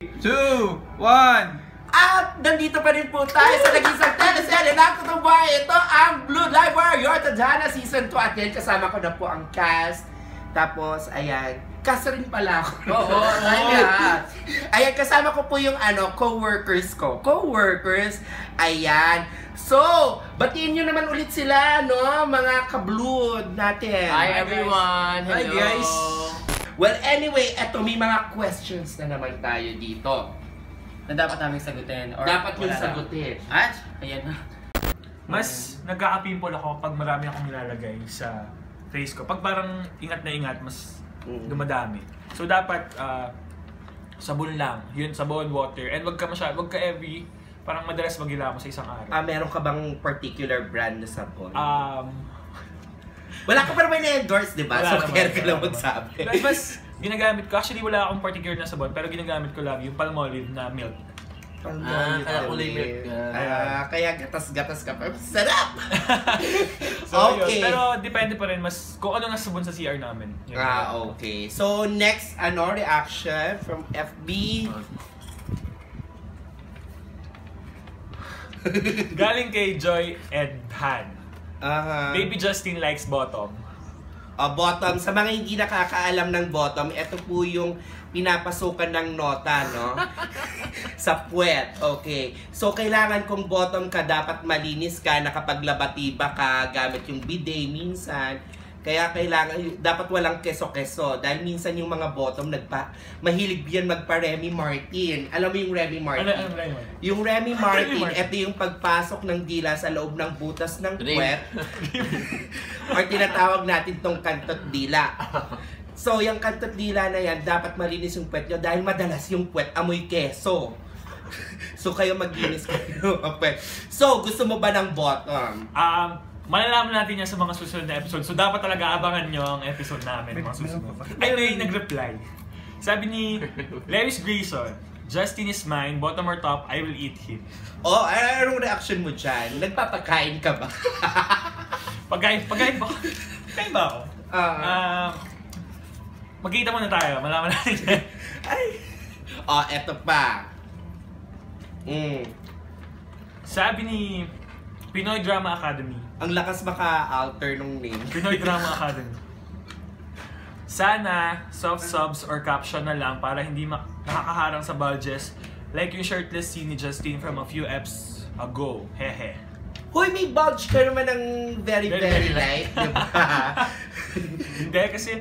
two, one. At nandito pa rin po tayo sa nag-isang teleserye ng Tutumbay. Ito ang Blue Live Warrior Tadhana Season 2. At yan, kasama ko na po ang cast. Tapos, ayan, cast rin pala ako. Oo, ayan. Ayan, kasama ko po yung ano, co-workers ko. Co-workers, ayan. So, batiin nyo naman ulit sila, no? Mga kablood natin. Hi everyone! Hello! Hi, guys. Well, anyway, eto may mga questions na naman tayo dito. Na dapat namin sagutin. Or Dapat yung sagutin. At, ayan na. Mas nagka-pimple ako pag marami akong nilalagay sa face ko. Pag parang ingat na ingat, mas Mm. dumadami. So dapat ah, sabon lang. Yun, sabon, water. And wag ka masyad, wag ka every, parang madalas magila mo sa isang araw. Ah, meron ka bang particular brand na sabon? Um, Wala ka pa naman na-endorse, di ba? So, care ka lang magsabi. Mas ginagamit ko, actually wala akong particular na sabon, pero ginagamit ko lang yung Palmolive na milk. Ah, kaya kulay milk ka. Ah, kaya gatas-gatas ka pa. Sarap! So, Okay. yun. Pero depende pa rin mas kung ano nga sabon sa CR namin. Yun. ah, okay. So, next, ano, reaction from FB. Galing kay Joy Edhan. Aha. Baby Justin likes bottom. Ah, bottom. Sa mga hindi nakakaalam ng bottom, ito po yung pinapasukan ng nota, no? sa puwet. Okay. So, kailangan kung bottom ka, dapat malinis ka, nakapaglabatiba ka, gamit yung bidet minsan. Kaya kailangan, dapat walang keso-keso. Dahil minsan yung mga bottom, nagpa, mahilig yan magpa Remy Martin. Alam mo yung Remy Martin? Ano, ano, ano, yun? Yung Remy Martin, Martin. ito yung pagpasok ng dila sa loob ng butas ng puwet. or tinatawag natin tong kantot dila. So, yung kantot dila na yan, dapat malinis yung puwet nyo dahil madalas yung puwet amoy keso. so, kayo maglinis kayo ang puwet. So, gusto mo ba ng bottom? Um, malalaman natin yan sa mga susunod na episode. So, dapat talaga abangan nyo ang episode namin. Mga susunod. Ay, may nag-reply. Sabi ni Lewis Grayson, Justin is mine, bottom or top, I will eat him. Oh, ano- anong reaction mo dyan? Nagpapakain ka ba? Pagkain, pagkain ba? Pagkain ba ako? Ah. Um, magkita muna tayo, malaman natin ay. Oh, eto pa. Mm. Sabi ni Pinoy Drama Academy, Ang lakas maka-alter nung name. Pinoy Drama Academy. Sana soft subs or caption na lang para hindi nakakaharang sa bulges like yung shirtless scene ni Justin from a few eps ago. Hehe. Hoy, may bulge ka naman ng very, Very, very, very light, di ba? Hindi kasi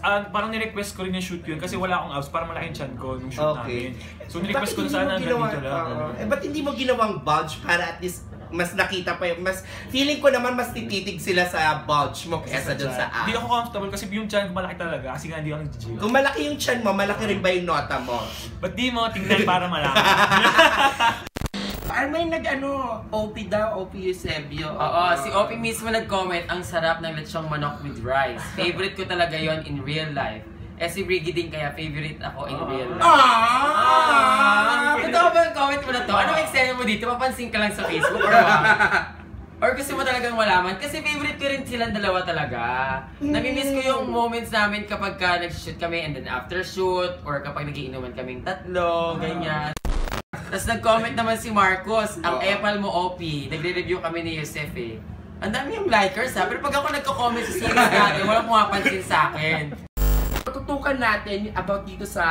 ah, parang ni-request ko rin yung shoot yun kasi wala akong abs para malaki yung chan ko nung shoot Okay. namin. So ni-request ko na sana hanggang dito lang. Oo. eh, ba't hindi mo ginawang bulge para at least mas nakita pa yung, mas, feeling ko naman mas tititig sila sa bulge mo kesa dun sa Hindi ako comfortable kasi yung chan ko malaki talaga kasi nga hindi ako nag-gym. Kung malaki yung chan mo, malaki rin ba yung nota mo? Ba't di mo tingnan para malaman? Ay, may nag-ano, OP daw, OP Eusebio. Oo, si Opie mismo nag-comment, ang sarap ng lechong manok with rice. Favorite ko talaga yon in real life. Eh si Briggy din kaya favorite ako in real life. Ah! Totoo ba comment mo na to? Anong eksena mo dito? Mapansin ka lang sa Facebook or what? Or gusto mo talagang malaman? Kasi favorite ko rin silang dalawa talaga. Namimiss ko yung moments namin kapag ka nag-shoot kami and then after shoot or kapag nagiinuman kaming tatlo, ganyan. Tapos nag-comment naman si Marcos, ang epal mo OP. Nagre-review kami ni Yosef eh. Ang dami yung likers ha, pero pag ako nagko-comment sa series natin, walang pumapansin sa akin. Tutukan natin about dito sa,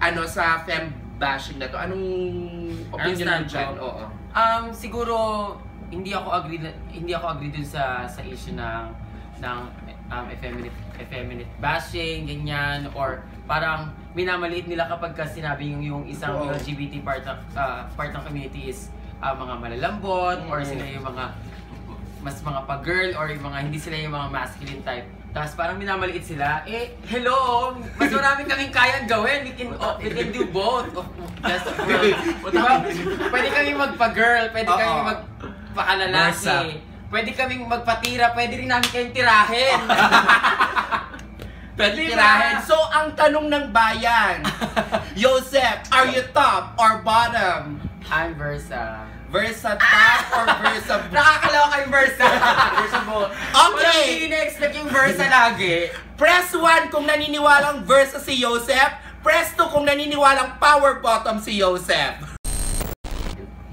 ano, sa fem bashing na to. Anong opinion mo ko? Oo. Um, siguro hindi ako agree hindi ako agree dun sa sa issue ng ng um, effeminate effeminate bashing ganyan or parang minamaliit nila kapag ka sinabi yung yung isang Oo. LGBT part ng ah, part ng community is ah, mga malalambot or Mm. sila yung mga mas mga pa-girl or yung mga hindi sila yung mga masculine type. Tapos parang minamaliit sila. Eh, hello! Mas marami kaming kayang gawin. We can, oh, we can do both. Oh, Just diba? Pwede kaming magpa-girl, pwede kaming magpa-kalalaki. Pwede kaming magpatira, pwede rin namin kayong tirahin. Pwede Diba? tirahin. So, ang tanong ng bayan, Joseph, are you top or bottom? I'm Versa. Versa top or Versa Nakakaloka yung Versa. Versa mo. Okay. Walang hindi na-expect yung Versa lagi. Press 1 kung naniniwalang Versa si Joseph. Presto kung naniniwalang power bottom si Joseph.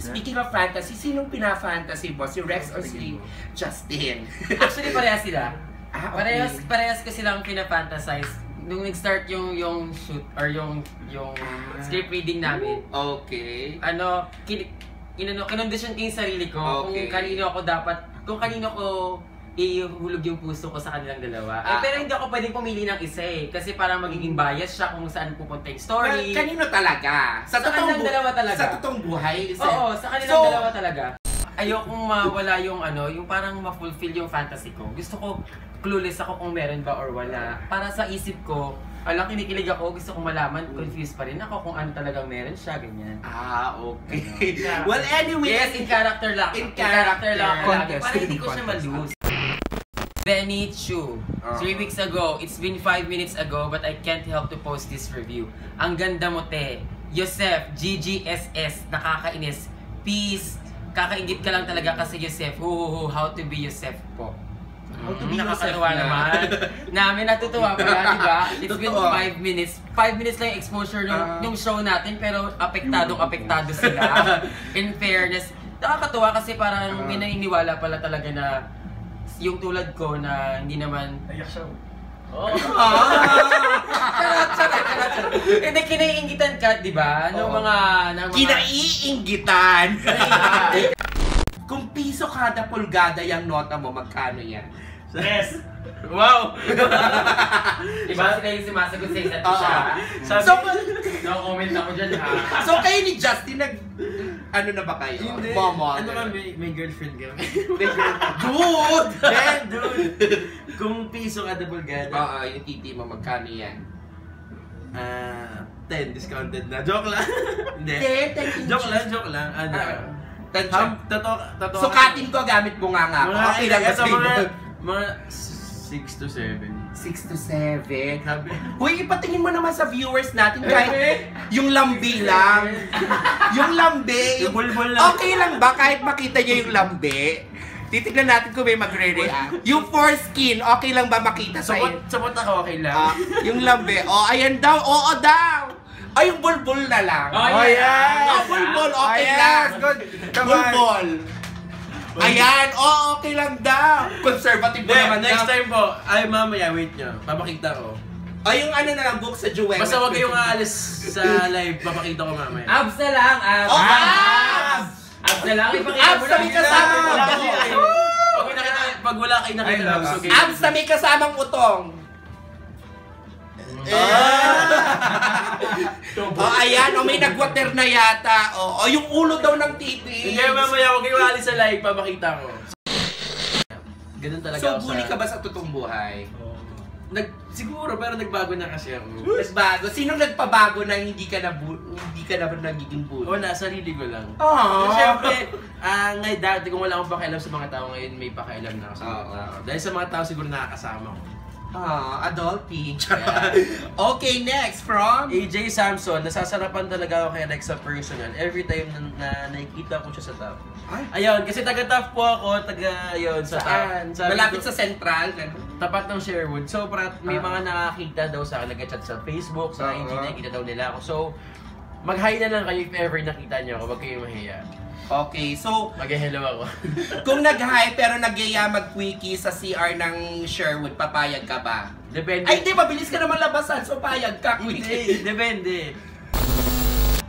Speaking of fantasy, sinong pina-fantasy mo? Si Rex or si Justin? Actually, parehas sila. Ah, okay. Parehas, parehas ko silang pinafantasize. Nung nag-start yung yung shoot or yung yung script reading namin, Okay. ano, kin inano, kinondisyon ko yung sarili ko Okay. kung kanino ako dapat, kung kanino ko ihulog yung puso ko sa kanilang dalawa. Eh, Ah. pero hindi ako pwedeng pumili ng isa eh. Kasi parang magiging bias siya kung saan pupunta yung story. Well, kanino talaga? Sa kanilang bu- dalawa talaga. Sa totoong buhay? Oo, sa kanilang So- dalawa talaga. Ayokong mawala yung ano, yung parang ma-fulfill yung fantasy ko. Gusto ko clueless ako kung meron ba or wala. Para sa isip ko, alam kinikilig ako, gusto kong malaman, confused pa rin ako kung ano talagang meron siya, ganyan. Ah, okay. Well, anyway. Yes, in character lang. In character. lang lagi. Contest. Para hindi ko siya malose. Benny Chu. Ah. Three weeks ago, it's been five minutes ago, but I can't help to post this review. Ang ganda mo, te. Yosef, GGSS, nakakainis. Peace. Kakaingit ka lang talaga kasi Yosef. Hu, hu, hu, how to be Yosef po. How to be Nakakatuwa Yosef na. naman. Namin natutuwa pa yan, di ba? It's been Totoo. five minutes. Five minutes lang yung exposure nung, Ah. nung show natin, pero apektadong apektado sila. In fairness, nakakatuwa kasi parang may naniniwala pala talaga na yung tulad ko na hindi naman Ayak siya. Oh. Hindi, kinaiingitan ka, di ba? Ng Oo. mga, ng mga... Kinaiinggitan. Kung piso kada pulgada yung nota mo, magkano yan? Yes! Wow! di ba sila yung sumasagot sa isa't isa? Sabi- So, No comment ako dyan ha. so kayo ni Justin, nag... Ano na ba kayo? Hindi. Momo. Ano kami, may girlfriend kami. Dude! Then, dude, kung piso kada bulgada, Oo, yung titi mo, magkano yan? Ah, 10 discounted na. Joke lang. Hindi. Ten, ten inches. Joke lang, joke lang. Ano? Ah, ten Ham, siya. totoo, totoo. Sukatin ko gamit mo nga nga. Mga Okay lang sa'yo? mga, mga 6 to 7. 6 to 7. Sabi, Huy, ipatingin mo naman sa viewers natin kahit yung lambi lang. yung lambi. Yung bulbul lang. Okay lang ba kahit makita niyo yung lambi? Titignan natin kung may magre-react. Yung foreskin, okay lang ba makita sa Support, support ako, okay lang. Ah, yung lambi, oh, ayan daw, oo daw. Ay, yung bulbul na lang. Oh, Oh, yes! Ah, bulbul, okay Oh, yes, lang. good. Bulbul. Ayan, oh, okay lang daw. Conservative mo naman next time po, ay mamaya, wait nyo. Papakita ko. Ay, yung ano na lang, book sa Jewel. Basta huwag kayong aalis sa live, papakita ko mamaya. Abs na lang, abs. Oh, abs! Abs na lang, ipakita Abs mo na may kasama mo. Wala kasi, ay, pag, may nakita, pag wala kayo nakita, Ay, love. okay. Abs na may kasamang utong. Oh, ayan, oh, may nagwater na yata. Oh, oh, yung ulo daw ng titi. Hindi, mamaya, huwag kayong aalis sa live, papakita ko. Ganun talaga So, ako bully sa... ka ba sa totoong buhay? Nag, siguro, pero nagbago na kasi ako. Nagbago? Sinong nagpabago na hindi ka na bu- hindi ka na nagiging bully? Wala, sarili ko lang. Oh. Kasi syempre, ah ngayon dati kung wala akong pakialam sa mga tao ngayon, may pakialam na ako sa mga Oo. tao. Dahil sa mga tao siguro nakakasama ko. Ah, adulting. Yeah. okay, next from AJ Samson, nasasarapan talaga ako kay sa personal every time na, na nakikita ko siya sa top. Ay, Ayun, kasi taga-top po ako, taga, yun, sa saan? top. Sabi Malapit ko- sa central. ganun. tapat ng Sherwood. So, para may Ah. mga nakakita daw sa akin, nag-chat sa Facebook, sa Oo. IG, nakikita daw nila ako. So, mag-hi na lang kayo if ever nakita niyo ako, wag kayong mahiya. Okay, so Mag-hello ako. kung nag-hi pero nagyaya mag-quickie sa CR ng Sherwood, papayag ka ba? Depende. Ay, di, mabilis ka naman labasan, so payag ka, quickie. Hindi, depende.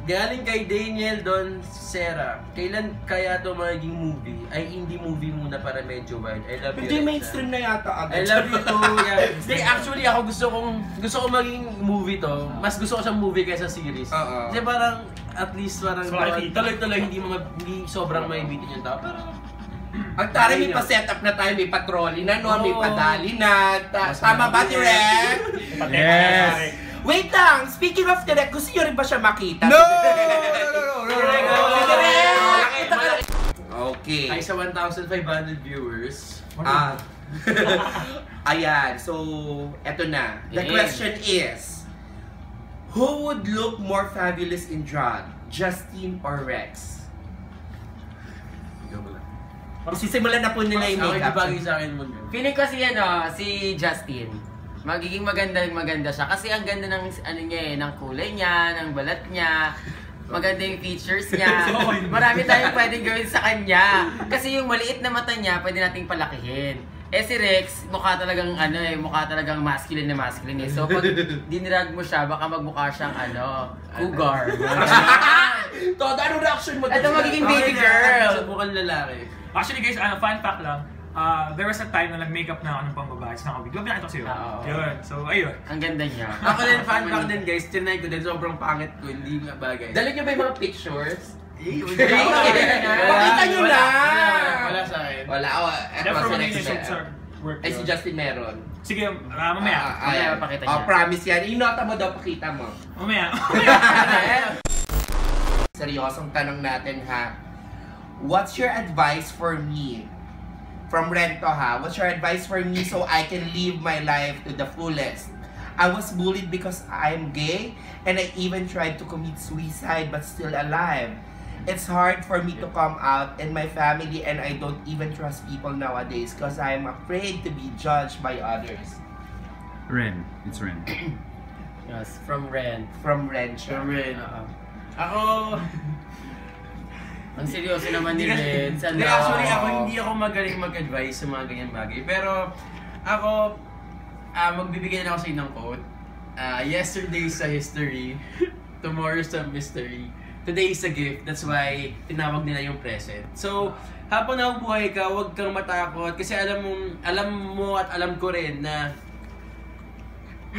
Galing kay Daniel Don Serra. Kailan kaya to magiging movie? Ay, indie movie muna para medyo wild. I love you. Hindi mainstream na yata agad. I love you too. Yeah. Hindi, actually ako gusto kong gusto ko maging movie to. Mas gusto ko siyang movie kaysa series. Oo. Kasi parang at least parang makikita. tuloy-tuloy hindi mga hindi sobrang maibitin yung tao. Pero Ang tara, may pa-set up na tayo, may patrolling na, no? may Oo. padali na. Ta- Mas tama ba. Direk? Yes! Wait lang, speaking of Direk, gusto nyo rin ba siya makita? No! Si Direk! Malaki, malaki. Okay. Ay sa 1,500 viewers. Ah. Ayan, so, eto na. The question is, who would look more fabulous in drag? Justin or Rex? Sisimulan na po nila yung Ako makeup. bagay sa akin mo. Feeling ko si ano, si Justin. magiging maganda maganda siya. Kasi ang ganda ng ano niya eh, ng kulay niya, ng balat niya. Maganda yung features niya. Marami tayong pwedeng gawin sa kanya. Kasi yung maliit na mata niya, pwede nating palakihin. Eh si Rex, mukha talagang ano eh, mukha talagang masculine na masculine eh. So pag dinirag mo siya, baka magmukha siyang ano, cougar. Todo, ano reaction mo? Ito magiging baby girl. Sa bukang lalaki. Actually guys, ano, fun fact lang. ah, there was a time na nag-makeup na ako ng pambabae sa nakabig. Diba pinakita ko sa'yo? Oo. Yun. So, ayun. Ang ganda niya. Ako din, fan fact din guys, tinay ko din, sobrang pangit ko, hindi nga bagay. Dala niyo ba yung mga pictures? Eh, Pakita nyo na! Wala sa akin. Wala, oh, eto Never Rex yung meron. work Ay, si. Justin meron. Sige, ah, mamaya. Ah, ah, Mamaya, ayan. pakita Oh, niya. promise yan. Inota mo daw, pakita mo. Mamaya. Seryosong tanong natin ha. What's your advice for me? From Rento ha. What's your advice for me so I can live my life to the fullest? I was bullied because I'm gay and I even tried to commit suicide but still alive. It's hard for me to come out in my family and I don't even trust people nowadays because I'm afraid to be judged by others. Ren. It's Ren. Yes, from Ren. From Rencho. Ren. Oo. Ako, Ang seryoso naman ni Ren. Sa Hindi, actually ako hindi ako magaling mag-advise sa mga ganyan bagay. Pero ako, ah magbibigay na ako sa inyo ng quote. Ah, yesterday is a history, tomorrow is a mystery, today is a gift. That's why tinawag nila yung present. So, habang nabubuhay ka, huwag kang matakot kasi alam mo, alam mo at alam ko rin na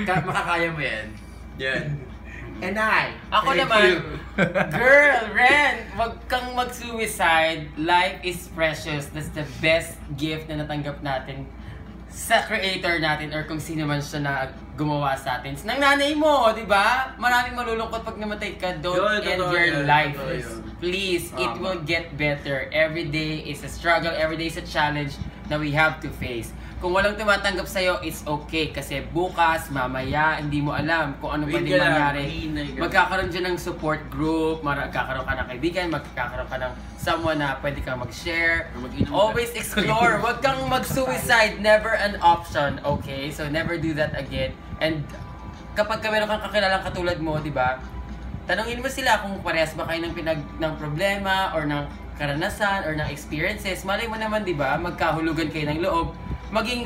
ka- makakaya mo yan. Yan. And I. Ako Thank naman, you. girl, Ren, wag kang mag-suicide. Life is precious. That's the best gift na natanggap natin sa creator natin or kung sino man siya na gumawa sa atin. Nang nanay mo, di ba? Maraming malulungkot pag namatay ka. Don't Yun, end your yun, life. yun. Please, it Tama. will get better. Every day is a struggle. Every day is a challenge na we have to face. Kung walang tumatanggap sa'yo, it's okay. Kasi bukas, mamaya, hindi mo alam kung ano lang, mangyari. Magkakaroon dyan ng support group, magkakaroon ka ng kaibigan, magkakaroon ka ng someone na pwede kang mag-share. Always explore. Huwag kang mag-suicide. Never an option, okay? So never do that again. And kapag ka meron kang kakilalang katulad mo, di ba? Tanungin mo sila kung parehas ba kayo ng, pinag, ng problema or ng karanasan or ng experiences. Malay mo naman, di ba? Magkahulugan kayo ng loob. Maging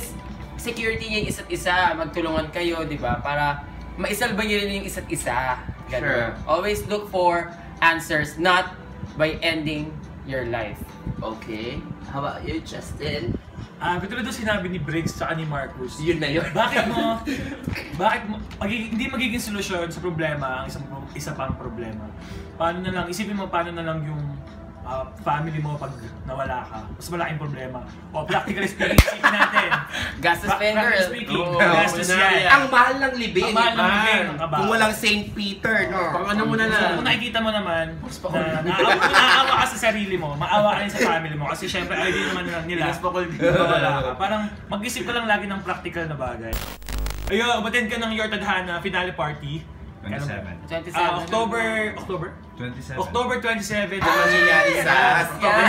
security niya yung isa't isa. Magtulungan kayo, di ba? Para maisalba niyo rin yung isa't isa. Ganun. Sure. Always look for answers, not by ending your life. Okay. How about you, Justin? Ah, katulad doon sinabi ni Briggs tsaka ni Marcus. Yun na yun. Bakit mo, bakit mo, magiging, hindi magiging solusyon sa problema ang isang pro- isa pang problema. Paano na lang, isipin mo paano na lang yung ah, family mo pag nawala ka. Mas malaking problema. O, practically speaking, isipin natin. Gastos practically speaking, Oo, gastos yan. Ang mahal ng libing. Ang mahal ng libing. Kung walang St. Peter, no? Pang ano mo na lang. kung nakikita mo naman na naawa, ka sa sarili mo, maawa ka rin sa family mo kasi syempre ay di naman nila dito. wala ka. Parang mag-isip ka lang lagi ng practical na bagay. Ayun, umaten ka ng Your Tadhana finale party. 27. 27. Ah, October, October? 27. October 27. Ang mangyayari sa October.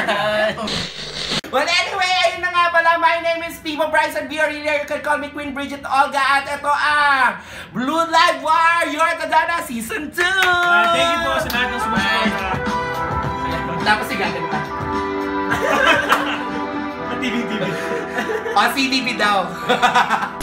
Well, anyway, ayun na nga pala. My name is Timo Bryson B. Aurelia. You can call me Queen Bridget Olga. At ito ang Blue Live War, Your Tadana Season 2! Ah, thank you po sa lahat ng sumusuporta. Tapos si gaganda. TV-TV. O, CDB daw.